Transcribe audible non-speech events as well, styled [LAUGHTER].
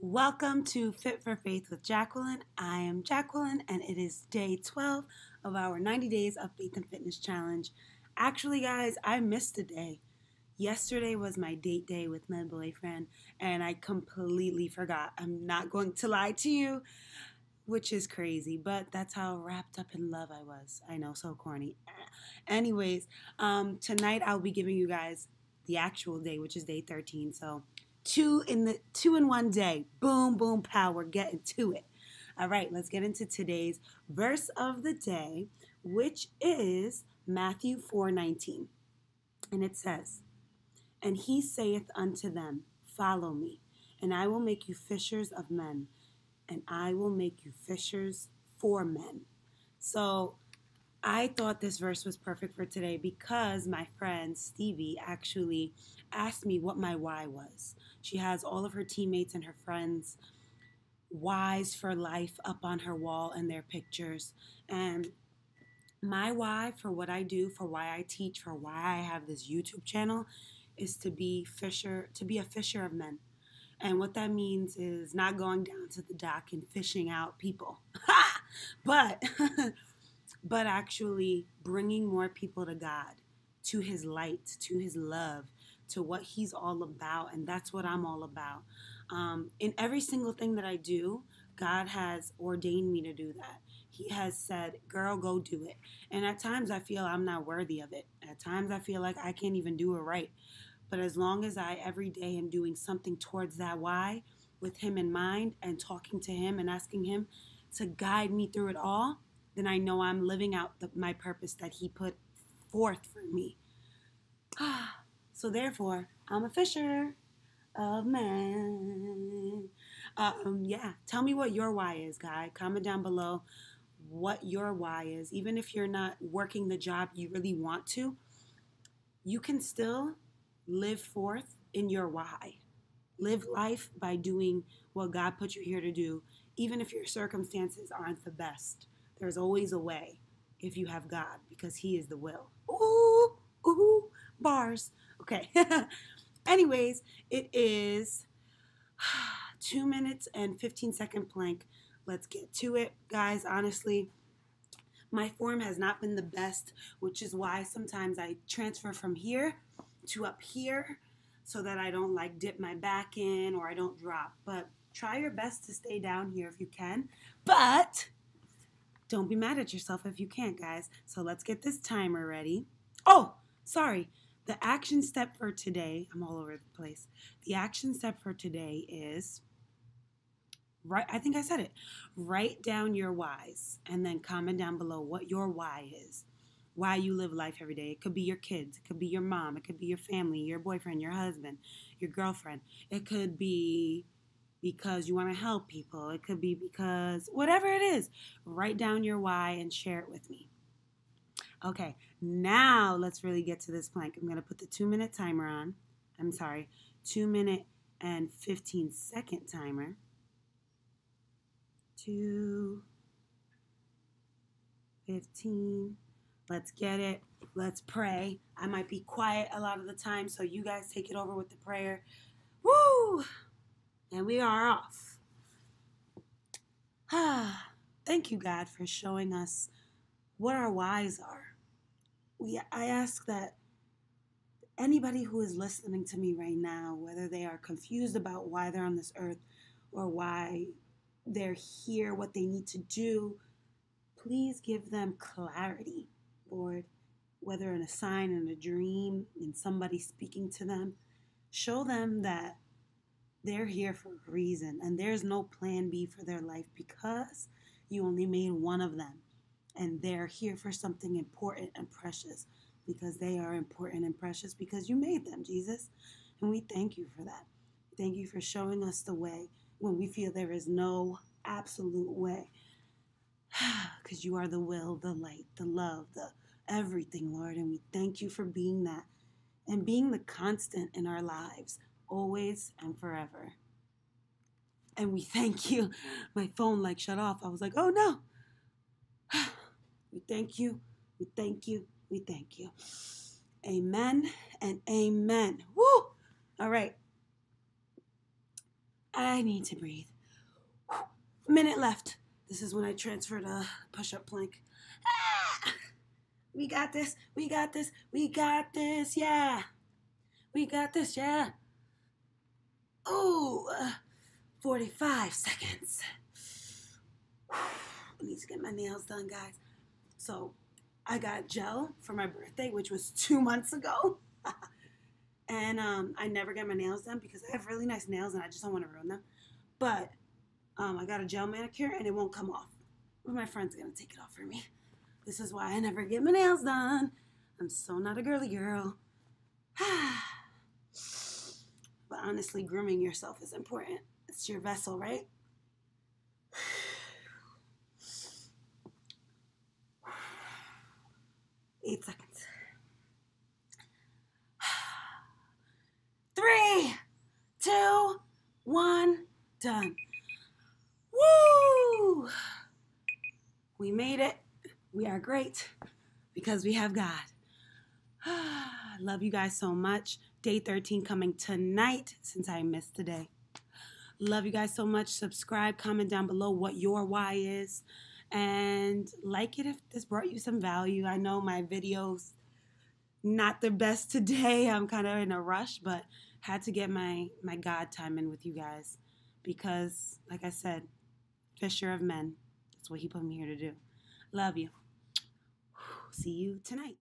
Welcome to Fit for Faith with Jacqueline. I am Jacqueline, and it is day 12 of our 90 Days of Faith and Fitness Challenge. Actually, guys, I missed a day. Yesterday was my date day with my boyfriend, and I completely forgot. I'm not going to lie to you, which is crazy, but that's how wrapped up in love I was. I know, so corny. Anyways, um, tonight I'll be giving you guys the actual day, which is day 13. So, two in the two in one day. Boom, boom, power. Getting to it. All right, let's get into today's verse of the day, which is Matthew 4:19. And it says, "And he saith unto them, Follow me, and I will make you fishers of men, and I will make you fishers for men." So, I thought this verse was perfect for today because my friend Stevie actually asked me what my why was. She has all of her teammates and her friends' whys for life up on her wall and their pictures. And my why for what I do, for why I teach, for why I have this YouTube channel is to be fisher, to be a fisher of men. And what that means is not going down to the dock and fishing out people, [LAUGHS] but [LAUGHS] but actually bringing more people to God, to His light, to His love, to what He's all about. And that's what I'm all about. Um, in every single thing that I do, God has ordained me to do that. He has said, Girl, go do it. And at times I feel I'm not worthy of it. At times I feel like I can't even do it right. But as long as I every day am doing something towards that why, with Him in mind, and talking to Him and asking Him to guide me through it all, then I know I'm living out the, my purpose that He put forth for me. [SIGHS] so therefore, I'm a fisher of men. Um, yeah, tell me what your why is, guy. Comment down below what your why is. Even if you're not working the job you really want to, you can still live forth in your why. Live life by doing what God put you here to do, even if your circumstances aren't the best. There's always a way if you have God because He is the will. Ooh, ooh, bars. Okay. [LAUGHS] Anyways, it is [SIGHS] two minutes and 15 second plank. Let's get to it, guys. Honestly, my form has not been the best, which is why sometimes I transfer from here to up here so that I don't like dip my back in or I don't drop. But try your best to stay down here if you can. But don't be mad at yourself if you can't, guys. So let's get this timer ready. Oh, sorry. The action step for today, I'm all over the place. The action step for today is right I think I said it. Write down your whys and then comment down below what your why is. Why you live life every day. It could be your kids, it could be your mom, it could be your family, your boyfriend, your husband, your girlfriend. It could be because you want to help people. It could be because whatever it is, write down your why and share it with me. Okay, now let's really get to this plank. I'm going to put the two minute timer on. I'm sorry, two minute and 15 second timer. Two, 15. Let's get it. Let's pray. I might be quiet a lot of the time, so you guys take it over with the prayer. Woo! And we are off. Ah, [SIGHS] thank you, God, for showing us what our whys are. We, I ask that anybody who is listening to me right now, whether they are confused about why they're on this earth or why they're here, what they need to do, please give them clarity, Lord. Whether in a sign, in a dream, in somebody speaking to them, show them that they're here for a reason, and there's no plan B for their life because you only made one of them. And they're here for something important and precious because they are important and precious because you made them, Jesus. And we thank you for that. Thank you for showing us the way when we feel there is no absolute way. [SIGHS] Because you are the will, the light, the love, the everything, Lord. And we thank you for being that and being the constant in our lives always and forever. And we thank you. My phone like shut off. I was like, oh no. [SIGHS] We thank you. We thank you. We thank you. Amen and amen. Woo! All right. I need to breathe. Minute left. This is when I transfer to push up plank. Ah! We got this. We got this. We got this. Yeah. We got this. Yeah. Oh, uh, 45 seconds. I need to get my nails done, guys. So I got gel for my birthday, which was two months ago. [LAUGHS] and um, I never get my nails done because I have really nice nails and I just don't want to ruin them. But um, I got a gel manicure and it won't come off. But my friend's gonna take it off for me. This is why I never get my nails done. I'm so not a girly girl. [SIGHS] honestly, grooming yourself is important. It's your vessel, right? [SIGHS] Eight seconds. [SIGHS] Three, two, one, done. Woo! We made it. We are great because we have God. [SIGHS] I love you guys so much. Day 13 coming tonight since I missed today. Love you guys so much. Subscribe, comment down below what your why is, and like it if this brought you some value. I know my videos not the best today. [LAUGHS] I'm kind of in a rush, but had to get my my God time in with you guys because, like I said, fisher of men. That's what He put me here to do. Love you. See you tonight.